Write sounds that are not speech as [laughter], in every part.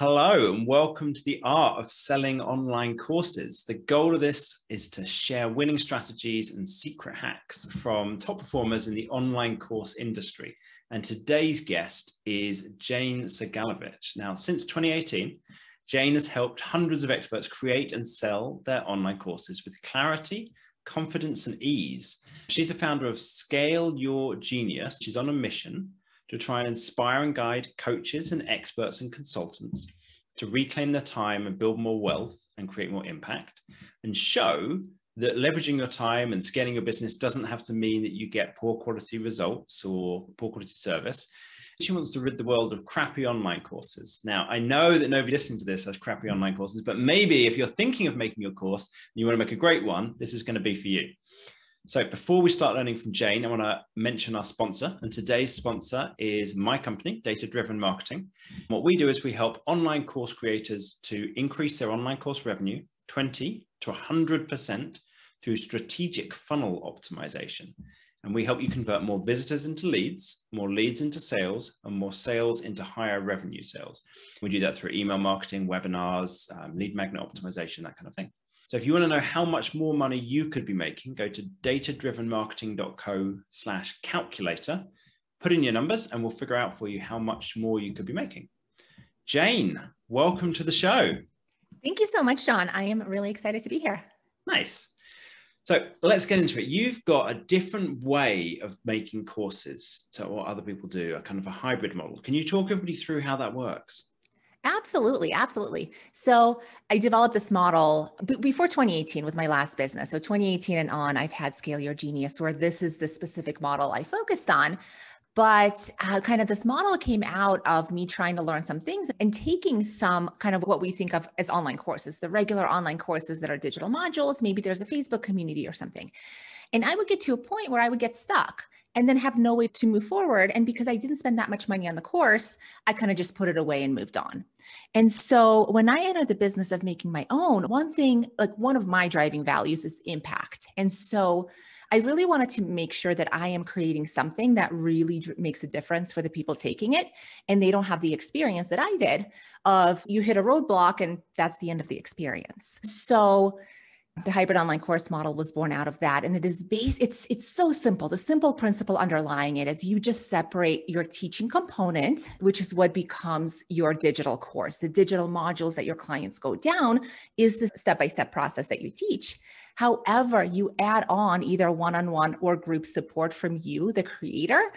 Hello, and welcome to the Art of Selling Online Courses. The goal of this is to share winning strategies and secret hacks from top performers in the online course industry. And today's guest is Jane Sagalovich. Now, since 2018, Jane has helped hundreds of experts create and sell their online courses with clarity, confidence, and ease. She's the founder of Scale Your Genius. She's on a mission to try and inspire and guide coaches and experts and consultants to reclaim their time and build more wealth and create more impact and show that leveraging your time and scaling your business doesn't have to mean that you get poor quality results or poor quality service. She wants to rid the world of crappy online courses. Now, I know that nobody listening to this has crappy online courses, but maybe if you're thinking of making your course and you want to make a great one, this is going to be for you. So before we start learning from Jane, I want to mention our sponsor. And today's sponsor is my company, Data Driven Marketing. What we do is we help online course creators to increase their online course revenue 20 to 100% through strategic funnel optimization. And we help you convert more visitors into leads, more leads into sales, and more sales into higher revenue sales. We do that through email marketing, webinars, um, lead magnet optimization, that kind of thing. So if you want to know how much more money you could be making, go to datadrivenmarketing.co slash calculator, put in your numbers, and we'll figure out for you how much more you could be making. Jane, welcome to the show. Thank you so much, John. I am really excited to be here. Nice. So let's get into it. You've got a different way of making courses to what other people do, a kind of a hybrid model. Can you talk everybody through how that works? Absolutely, absolutely. So I developed this model b- before 2018 with my last business. So 2018 and on, I've had Scale Your Genius, where this is the specific model I focused on. But uh, kind of this model came out of me trying to learn some things and taking some kind of what we think of as online courses, the regular online courses that are digital modules. Maybe there's a Facebook community or something. And I would get to a point where I would get stuck and then have no way to move forward. And because I didn't spend that much money on the course, I kind of just put it away and moved on. And so when I entered the business of making my own, one thing, like one of my driving values is impact. And so I really wanted to make sure that I am creating something that really makes a difference for the people taking it. And they don't have the experience that I did of you hit a roadblock and that's the end of the experience. So the hybrid online course model was born out of that. And it is based it's it's so simple. The simple principle underlying it is you just separate your teaching component which is what becomes your digital course. The digital modules that your clients go down is the step-by-step process that you teach. However you add on either one-on-one or group support from you the creator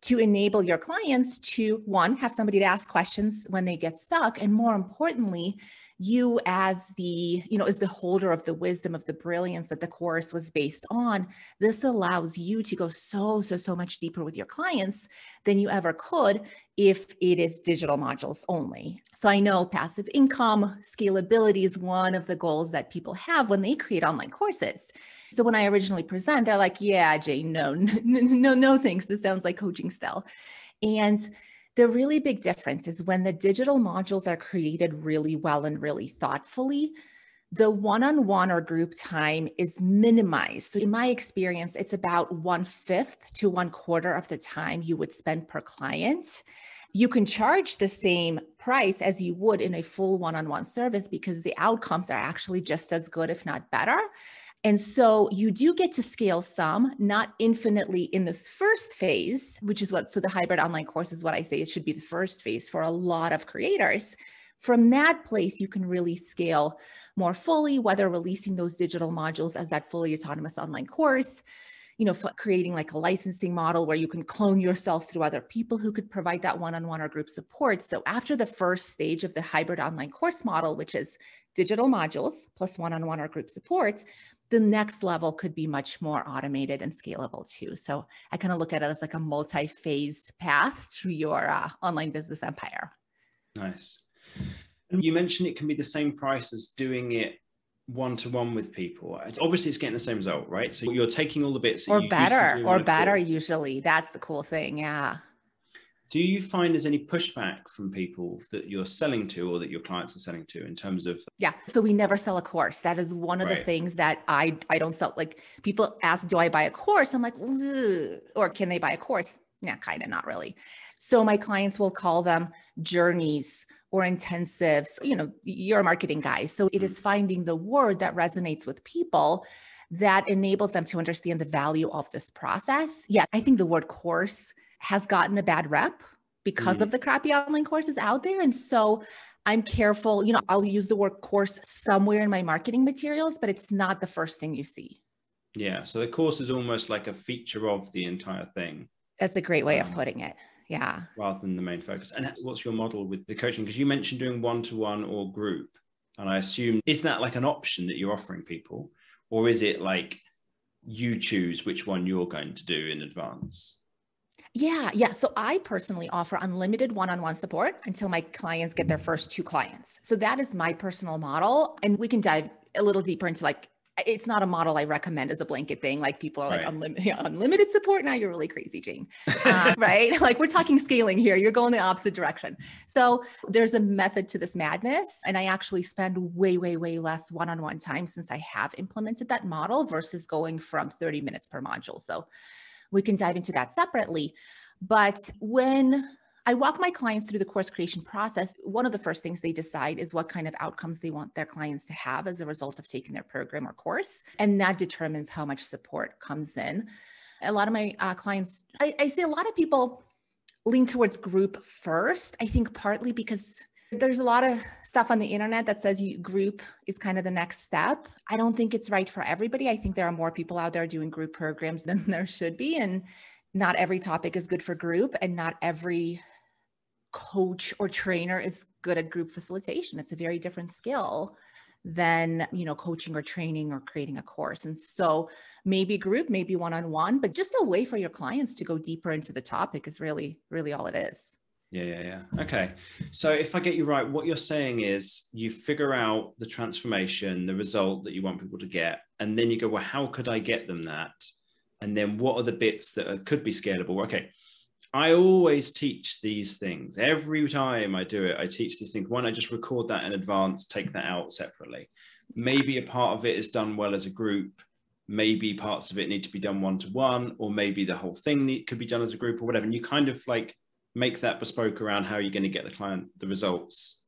to enable your clients to one have somebody to ask questions when they get stuck and more importantly you as the you know as the holder of the wisdom of the brilliance that the course was based on this allows you to go so so so much deeper with your clients than you ever could if it is digital modules only. So i know passive income scalability is one of the goals that people have when they create online courses so when i originally present they're like yeah Jane, no no [laughs] no, no thanks this sounds like coaching style and the really big difference is when the digital modules are created really well and really thoughtfully, the one on one or group time is minimized. So, in my experience, it's about one fifth to one quarter of the time you would spend per client. You can charge the same price as you would in a full one on one service because the outcomes are actually just as good, if not better. And so you do get to scale some, not infinitely in this first phase, which is what, so the hybrid online course is what I say it should be the first phase for a lot of creators. From that place, you can really scale more fully, whether releasing those digital modules as that fully autonomous online course, you know, creating like a licensing model where you can clone yourself through other people who could provide that one-on-one or group support. So after the first stage of the hybrid online course model, which is digital modules plus one-on-one or group support, the next level could be much more automated and scalable too. So I kind of look at it as like a multi-phase path to your uh, online business empire. Nice. You mentioned it can be the same price as doing it one to one with people. Obviously, it's getting the same result, right? So you're taking all the bits, or better, or better. Usually, that's the cool thing. Yeah do you find there's any pushback from people that you're selling to or that your clients are selling to in terms of yeah so we never sell a course that is one of right. the things that i i don't sell like people ask do i buy a course i'm like or can they buy a course yeah kind of not really so my clients will call them journeys or intensives. You know, you're a marketing guy. So it is mm. finding the word that resonates with people that enables them to understand the value of this process. Yeah, I think the word course has gotten a bad rep because mm. of the crappy online courses out there. And so I'm careful, you know, I'll use the word course somewhere in my marketing materials, but it's not the first thing you see. Yeah. So the course is almost like a feature of the entire thing. That's a great way um, of putting it. Yeah. Rather than the main focus. And what's your model with the coaching? Because you mentioned doing one to one or group. And I assume, is that like an option that you're offering people? Or is it like you choose which one you're going to do in advance? Yeah, yeah. So I personally offer unlimited one on one support until my clients get their first two clients. So that is my personal model. And we can dive a little deeper into like it's not a model I recommend as a blanket thing. Like people are like right. unlimited, [laughs] you know, unlimited support. Now you're really crazy, Jane. [laughs] Uh, right? [laughs] Like we're talking scaling here. You're going the opposite direction. So there's a method to this madness. And I actually spend way, way, way less one-on-one time since I have implemented that model versus going from 30 minutes per module. So we can dive into that separately. But when I walk my clients through the course creation process. One of the first things they decide is what kind of outcomes they want their clients to have as a result of taking their program or course. And that determines how much support comes in. A lot of my uh, clients, I, I see a lot of people lean towards group first. I think partly because there's a lot of stuff on the internet that says you group is kind of the next step. I don't think it's right for everybody. I think there are more people out there doing group programs than [laughs] there should be. And not every topic is good for group and not every coach or trainer is good at group facilitation. It's a very different skill than you know coaching or training or creating a course. And so maybe group maybe one-on-one but just a way for your clients to go deeper into the topic is really really all it is. Yeah yeah yeah. Okay. So if i get you right what you're saying is you figure out the transformation the result that you want people to get and then you go well how could i get them that? And then what are the bits that are, could be scalable? Okay I always teach these things. Every time I do it, I teach these things. One, I just record that in advance, take that out separately. Maybe a part of it is done well as a group. Maybe parts of it need to be done one to one, or maybe the whole thing need, could be done as a group or whatever. And you kind of like make that bespoke around how you're going to get the client the results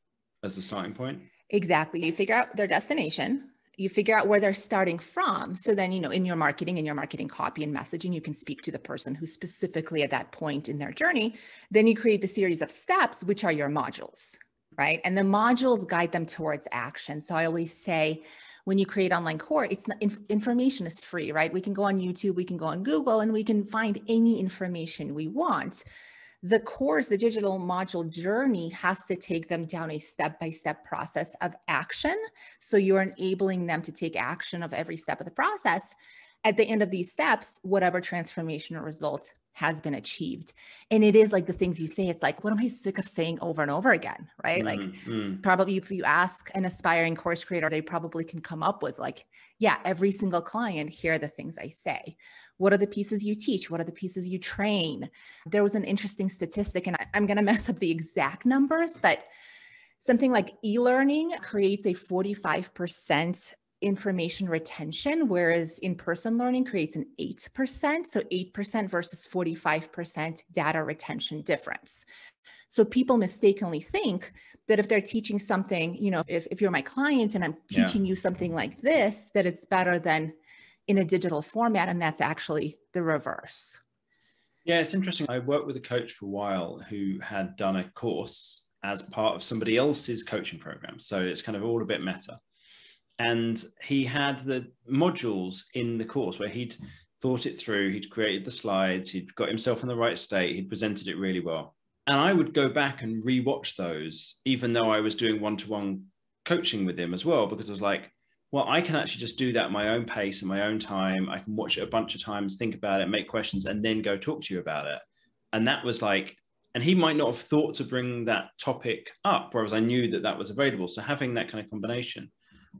as the starting point. Exactly. You figure out their destination, you figure out where they're starting from. So then, you know, in your marketing, in your marketing copy and messaging, you can speak to the person who's specifically at that point in their journey. Then you create the series of steps, which are your modules, right? And the modules guide them towards action. So I always say, when you create online core, it's not, inf- information is free, right? We can go on YouTube, we can go on Google, and we can find any information we want the course, the digital module journey has to take them down a step by step process of action. So you're enabling them to take action of every step of the process. At the end of these steps, whatever transformation or result has been achieved. And it is like the things you say, it's like, what am I sick of saying over and over again? Right. Mm-hmm. Like, mm. probably if you ask an aspiring course creator, they probably can come up with, like, yeah, every single client, here are the things I say. What are the pieces you teach? What are the pieces you train? There was an interesting statistic, and I, I'm going [laughs] to mess up the exact numbers, but something like e-learning creates a 45% information retention, whereas in person learning creates an 8%. So 8% versus 45% data retention difference. So people mistakenly think that if they're teaching something, you know, if, if you're my client and I'm teaching yeah. you something like this, that it's better than in a digital format, and that's actually the reverse. Yeah, it's interesting. I worked with a coach for a while who had done a course as part of somebody else's coaching program. So it's kind of all a bit meta. And he had the modules in the course where he'd thought it through, he'd created the slides, he'd got himself in the right state, he'd presented it really well. And I would go back and rewatch those, even though I was doing one to one coaching with him as well, because I was like, well, I can actually just do that at my own pace and my own time. I can watch it a bunch of times, think about it, make questions, and then go talk to you about it. And that was like, and he might not have thought to bring that topic up, whereas I knew that that was available. So having that kind of combination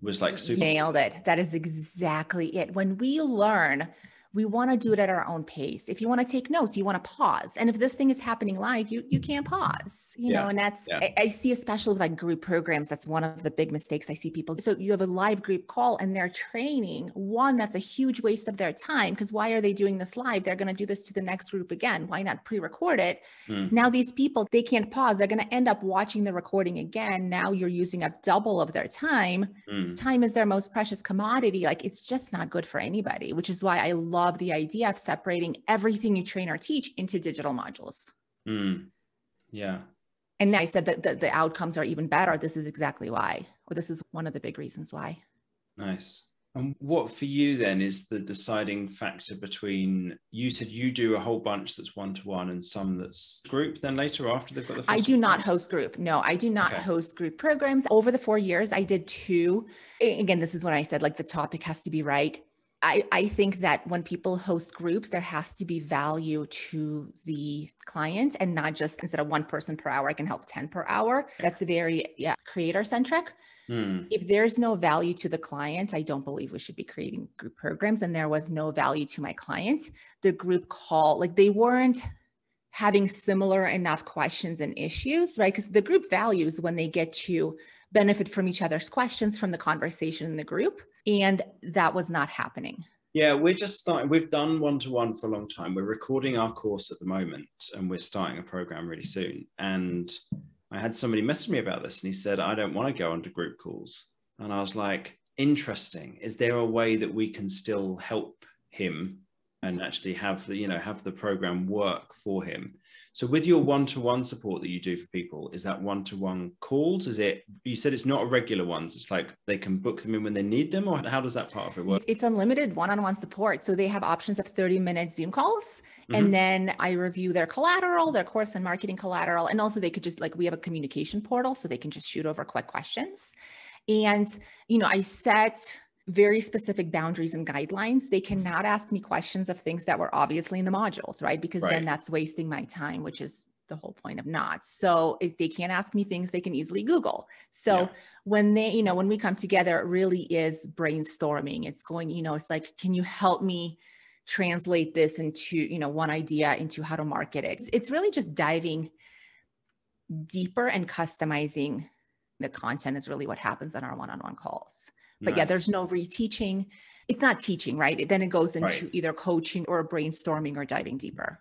was like super. Nailed it. That is exactly it. When we learn we want to do it at our own pace. If you want to take notes, you want to pause. And if this thing is happening live, you you can't pause. You yeah. know, and that's yeah. I, I, see especially with like group programs, that's one of the big mistakes I see people. So you have a live group call and they're training. One, that's a huge waste of their time because why are they doing this live? They're going to do this to the next group again. Why not pre-record it? Mm. Now these people they can't pause. They're going to end up watching the recording again. Now you're using up double of their time. Mm. Time is their most precious commodity. Like it's just not good for anybody, which is why I love love the idea of separating everything you train or teach into digital modules. Mm. Yeah. And I said that the, the outcomes are even better. This is exactly why, or this is one of the big reasons why. Nice. And what for you then is the deciding factor between you said you do a whole bunch that's one to one and some that's group then later after they've got the I do not host group. No, I do not okay. host group programs. Over the 4 years I did two. Again, this is when I said like the topic has to be right. I, I think that when people host groups, there has to be value to the client and not just instead of one person per hour, I can help 10 per hour. That's very yeah, creator centric. Mm. If there's no value to the client, I don't believe we should be creating group programs. And there was no value to my client. The group call, like they weren't having similar enough questions and issues, right? Because the group values when they get to benefit from each other's questions from the conversation in the group. And that was not happening. Yeah, we're just starting. We've done one to one for a long time. We're recording our course at the moment and we're starting a program really soon. And I had somebody message me about this and he said, I don't want to go onto group calls. And I was like, interesting. Is there a way that we can still help him and actually have the, you know, have the program work for him? So with your one-to-one support that you do for people, is that one-to-one calls? Is it you said it's not a regular ones? It's like they can book them in when they need them, or how does that part of it work? It's unlimited one-on-one support. So they have options of 30-minute Zoom calls, mm-hmm. and then I review their collateral, their course and marketing collateral, and also they could just like we have a communication portal, so they can just shoot over quick questions. And you know, I set very specific boundaries and guidelines. They cannot ask me questions of things that were obviously in the modules, right? Because right. then that's wasting my time, which is the whole point of not. So if they can't ask me things, they can easily Google. So yeah. when they, you know, when we come together, it really is brainstorming. It's going, you know, it's like, can you help me translate this into, you know, one idea into how to market it? It's really just diving deeper and customizing the content is really what happens on our one-on-one calls. But yeah, there's no reteaching. It's not teaching, right? Then it goes into right. either coaching or brainstorming or diving deeper.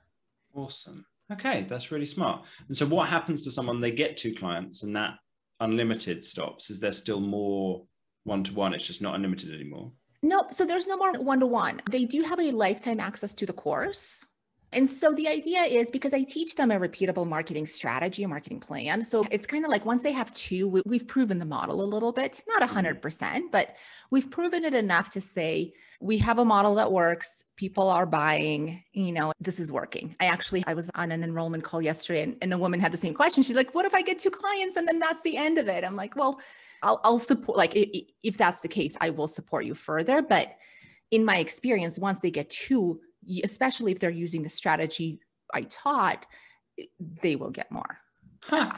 Awesome. Okay, that's really smart. And so, what happens to someone they get two clients and that unlimited stops? Is there still more one to one? It's just not unlimited anymore. Nope. So there's no more one to one. They do have a lifetime access to the course. And so the idea is because I teach them a repeatable marketing strategy, a marketing plan. So it's kind of like once they have two, we've proven the model a little bit, not 100%, mm-hmm. but we've proven it enough to say we have a model that works. People are buying, you know, this is working. I actually, I was on an enrollment call yesterday and, and a woman had the same question. She's like, what if I get two clients and then that's the end of it? I'm like, well, I'll, I'll support, like, if that's the case, I will support you further. But in my experience, once they get two, especially if they're using the strategy I taught, they will get more. Huh.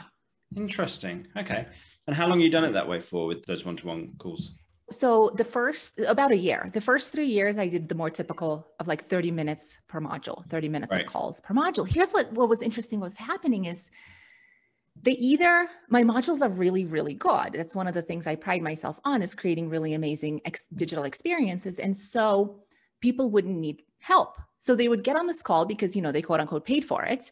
Interesting. Okay. And how long have you done it that way for with those one to one calls? So the first about a year. The first three years I did the more typical of like 30 minutes per module, 30 minutes right. of calls per module. Here's what, what was interesting was happening is they either my modules are really really good that's one of the things i pride myself on is creating really amazing ex- digital experiences and so people wouldn't need help. So they would get on this call because, you know, they quote unquote paid for it.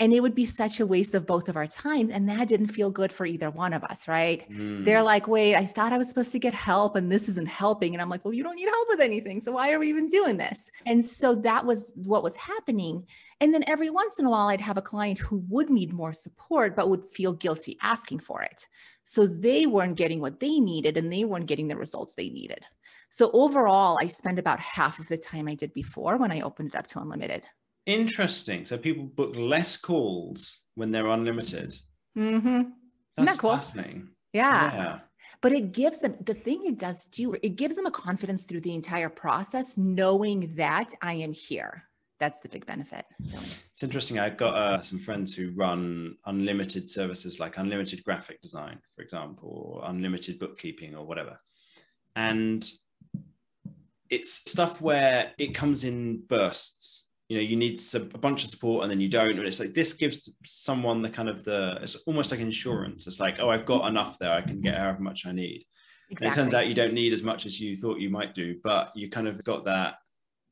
And it would be such a waste of both of our time. And that didn't feel good for either one of us, right? Mm. They're like, wait, I thought I was supposed to get help and this isn't helping. And I'm like, well, you don't need help with anything. So why are we even doing this? And so that was what was happening. And then every once in a while, I'd have a client who would need more support, but would feel guilty asking for it. So they weren't getting what they needed and they weren't getting the results they needed. So overall, I spent about half of the time I did before when I opened it up to unlimited. Interesting. So people book less calls when they're unlimited. Mm-hmm. That's that cool? fascinating. Yeah. yeah. But it gives them the thing it does too, it gives them a confidence through the entire process, knowing that I am here. That's the big benefit. It's interesting. I've got uh, some friends who run unlimited services like unlimited graphic design, for example, or unlimited bookkeeping or whatever. And it's stuff where it comes in bursts you know you need a bunch of support and then you don't. And it's like this gives someone the kind of the it's almost like insurance. It's like oh i've got mm-hmm. enough there. I can get however much i need. Exactly. it turns out you don't need as much as you thought you might do but you kind of got that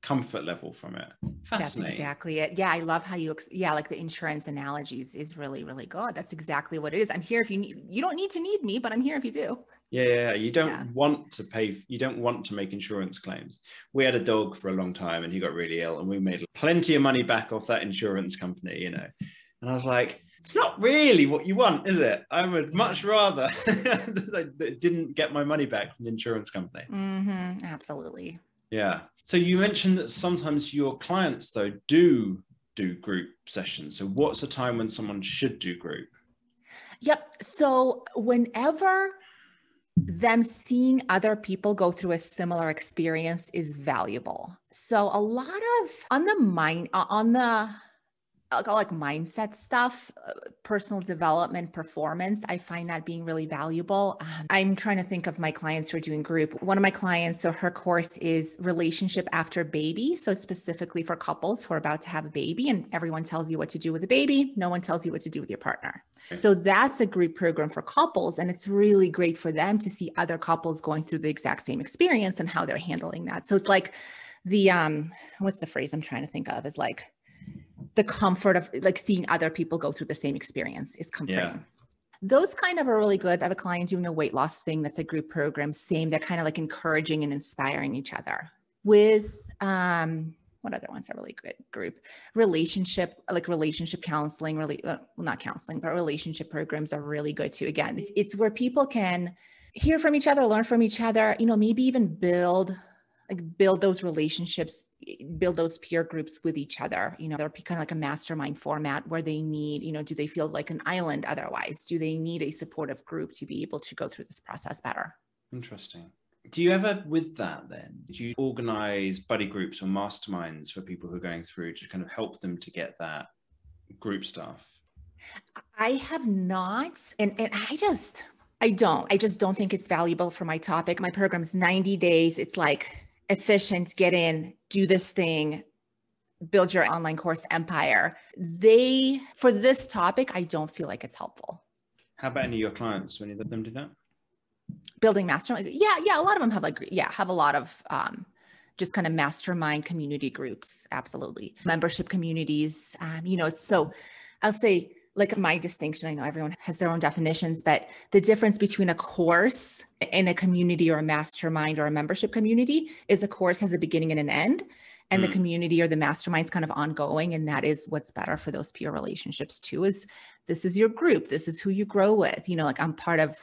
comfort level from it. That's exactly it. Yeah, I love how you yeah, like the insurance analogies is really really good. That's exactly what it is. I'm here if you need you don't need to need me, but I'm here if you do. Yeah, yeah, you don't yeah. want to pay you don't want to make insurance claims. We had a dog for a long time and he got really ill and we made plenty of money back off that insurance company, you know. And I was like, it's not really what you want, is it? I would much rather [laughs] that I didn't get my money back from the insurance company. Mm-hmm, absolutely. Yeah. So you mentioned that sometimes your clients though do do group sessions. So what's a time when someone should do group? Yep. So whenever them seeing other people go through a similar experience is valuable. So a lot of on the mind uh, on the like mindset stuff, uh, personal development, performance. I find that being really valuable. Um, I'm trying to think of my clients who are doing group. One of my clients, so her course is relationship after baby. So it's specifically for couples who are about to have a baby, and everyone tells you what to do with a baby. No one tells you what to do with your partner. So that's a group program for couples. And it's really great for them to see other couples going through the exact same experience and how they're handling that. So it's like the, um, what's the phrase I'm trying to think of is like, the comfort of like seeing other people go through the same experience is comforting. Yeah. Those kind of are really good. I have a client doing a weight loss thing that's a group program. Same, they're kind of like encouraging and inspiring each other. With um, what other ones are really good group relationship like relationship counseling really uh, well not counseling but relationship programs are really good too again it's, it's where people can hear from each other learn from each other you know maybe even build like build those relationships build those peer groups with each other you know they're kind of like a mastermind format where they need you know do they feel like an island otherwise do they need a supportive group to be able to go through this process better interesting do you ever with that then do you organize buddy groups or masterminds for people who are going through to kind of help them to get that group stuff i have not and, and i just I don't. I just don't think it's valuable for my topic. My program's 90 days. It's like efficient, get in, do this thing, build your online course empire. They, for this topic, I don't feel like it's helpful. How about any of your clients? Do any of them do that? Building mastermind. Yeah, yeah. A lot of them have like, yeah, have a lot of um, just kind of mastermind community groups. Absolutely. Membership communities. Um, you know, so I'll say like my distinction, I know everyone has their own definitions, but the difference between a course in a community or a mastermind or a membership community is a course has a beginning and an end. And mm. the community or the mastermind's kind of ongoing. And that is what's better for those peer relationships too, is this is your group. This is who you grow with. You know, like I'm part of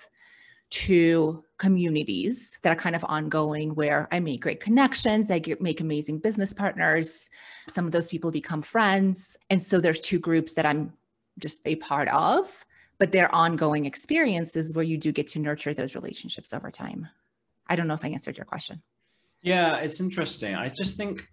two communities that are kind of ongoing where I make great connections, I get, make amazing business partners. Some of those people become friends. And so there's two groups that I'm just a part of, but they're ongoing experiences where you do get to nurture those relationships over time. I don't know if I answered your question. Yeah, it's interesting. I just think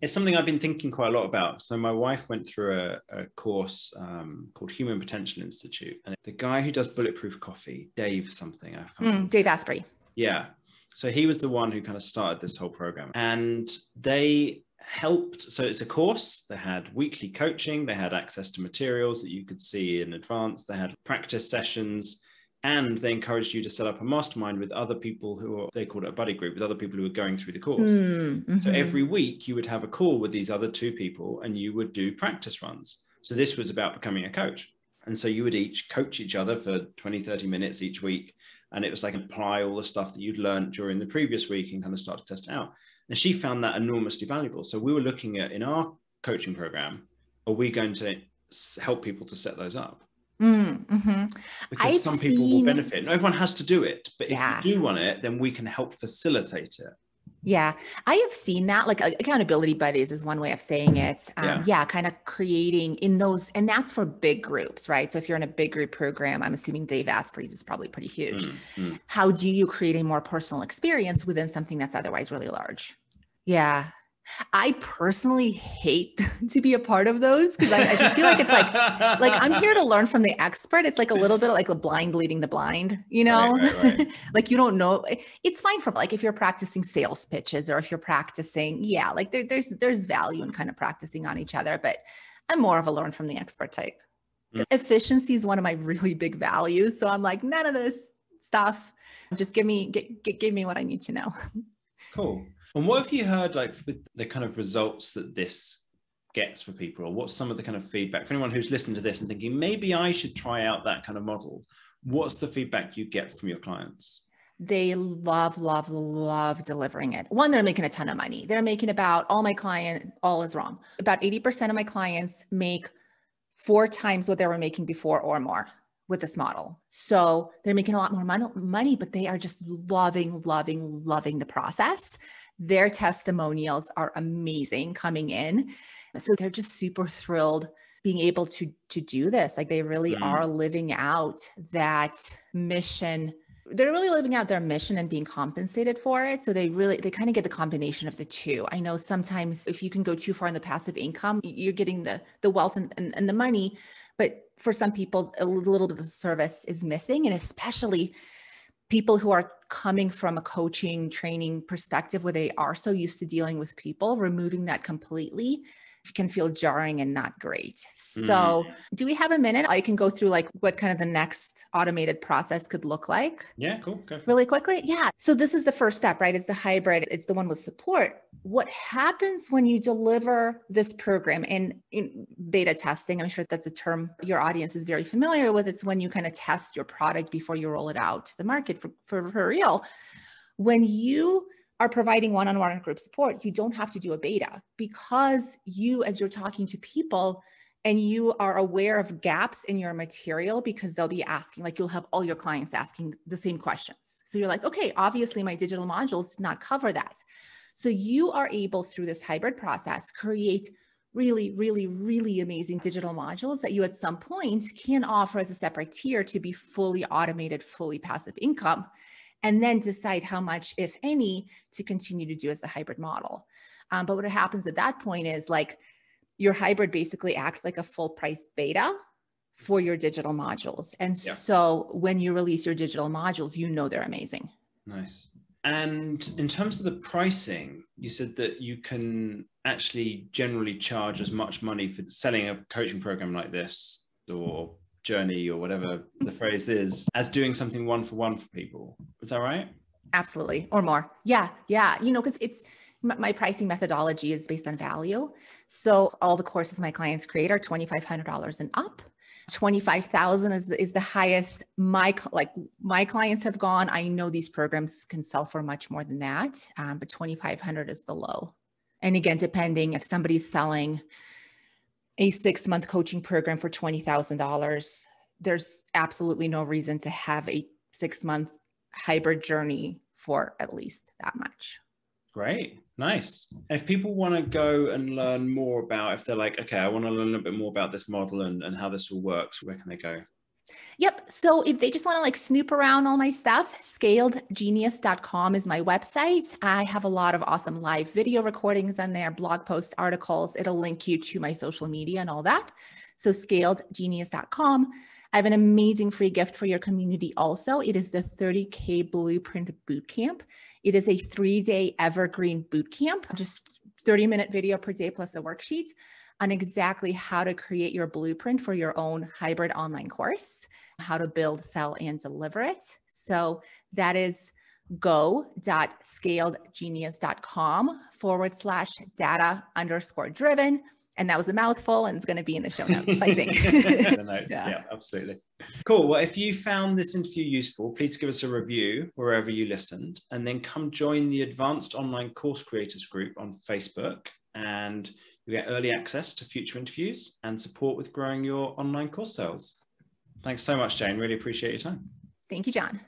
it's something I've been thinking quite a lot about. So my wife went through a, a course um, called Human Potential Institute, and the guy who does Bulletproof Coffee, Dave something, mm, Dave Asprey. Yeah. So he was the one who kind of started this whole program, and they helped. So it's a course. They had weekly coaching. They had access to materials that you could see in advance. They had practice sessions. And they encouraged you to set up a mastermind with other people who are, they called it a buddy group, with other people who were going through the course. Mm-hmm. So every week you would have a call with these other two people and you would do practice runs. So this was about becoming a coach. And so you would each coach each other for 20, 30 minutes each week. And it was like apply all the stuff that you'd learned during the previous week and kind of start to test it out. And she found that enormously valuable. So we were looking at in our coaching program, are we going to help people to set those up? Mm, hmm Because I've some people seen... will benefit. Not everyone has to do it, but if yeah. you do want it, then we can help facilitate it. Yeah, I have seen that. Like accountability buddies is one way of saying it. Um, yeah. yeah, kind of creating in those, and that's for big groups, right? So if you're in a big group program, I'm assuming Dave Asprey's is probably pretty huge. Mm-hmm. How do you create a more personal experience within something that's otherwise really large? Yeah. I personally hate [laughs] to be a part of those because I, I, just feel like it's like like I'm here to learn from the expert. It's like a little bit like a blind leading the blind, you know? Right, right, right. [laughs] like you don't know. It's fine for like if you're practicing sales pitches or if you're practicing, yeah, like there, there's there's value in kind of practicing on each other. But I'm more of a learn from the expert type. Mm. Efficiency is one of my [laughs] really big values. So I'm like, none of this stuff. Just give me get, get give me what I need to know. Cool. And what have you heard like with the kind of results that this gets for people, or what's some of the kind of feedback for anyone who's listening to this and thinking maybe I should try out that kind of model? What's the feedback you get from your clients? They love, love, love delivering it. One, they're making a ton of money. They're making about all my client, all is wrong. About 80% of my clients make four times what they were making before or more with this model. So they're making a lot more money, but they are just loving, loving, loving the process. Their testimonials are amazing coming in. So they're just super thrilled being able to to do this. Like they really mm. are living out that mission they're really living out their mission and being compensated for it so they really they kind of get the combination of the two i know sometimes if you can go too far in the passive income you're getting the the wealth and, and, and the money but for some people a little bit of service is missing and especially people who are coming from a coaching training perspective where they are so used to dealing with people removing that completely can feel jarring and not great. So, mm. do we have a minute? I can go through like what kind of the next automated process could look like. Yeah, cool. Really quickly. Yeah. So, this is the first step, right? It's the hybrid, it's the one with support. What happens when you deliver this program in, in beta testing? I'm sure that's a term your audience is very familiar with. It's when you kind of test your product before you roll it out to the market for, for, for real. When you are providing one-on-one group support, you don't have to do a beta because you, as you're talking to people and you are aware of gaps in your material because they'll be asking, like you'll have all your clients asking the same questions. So you're like, okay, obviously my digital modules did not cover that. So you are able through this hybrid process, create really, really, really amazing digital modules that you at some point can offer as a separate tier to be fully automated, fully passive income and then decide how much, if any, to continue to do as the hybrid model. Um, but what happens at that point is like your hybrid basically acts like a full price beta for your digital modules. And yeah. so when you release your digital modules, you know they're amazing. Nice. And in terms of the pricing, you said that you can actually generally charge as much money for selling a coaching program like this or journey or whatever the phrase is as doing something one for one for people. Is that right? Absolutely. Or more. Yeah. Yeah. You know, because it's my pricing methodology is based on value. So all the courses my clients create are $2,500 and up. 25,000 is, is the highest my like my clients have gone. I know these programs can sell for much more than that, um, but 2,500 is the low. And again, depending if somebody's selling a six month coaching program for $20,000, there's absolutely no reason to have a six month hybrid journey for at least that much. Great. Nice. If people want to go and learn more about, if they're like, okay, I want to learn a bit more about this model and, and how this all works, where can they go? Yep. So if they just want to like snoop around all my stuff, scaledgenius.com is my website. I have a lot of awesome live video recordings on there, blog posts, articles. It'll link you to my social media and all that. So scaledgenius.com. I have an amazing free gift for your community also. It is the 30K Blueprint Bootcamp. It is a three day evergreen bootcamp, just 30 minute video per day plus a worksheet on exactly how to create your blueprint for your own hybrid online course, how to build, sell, and deliver it. So that is go.scaledgenius.com forward slash data underscore driven. And that was a mouthful and it's going to be in the show notes, I think. [laughs] [laughs] notes. Yeah. yeah, absolutely. Cool. Well, if you found this interview useful, please give us a review wherever you listened and then come join the Advanced Online Course Creators group on Facebook. And you get early access to future interviews and support with growing your online course sales. Thanks so much, Jane. Really appreciate your time. Thank you, John.